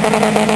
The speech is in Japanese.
何?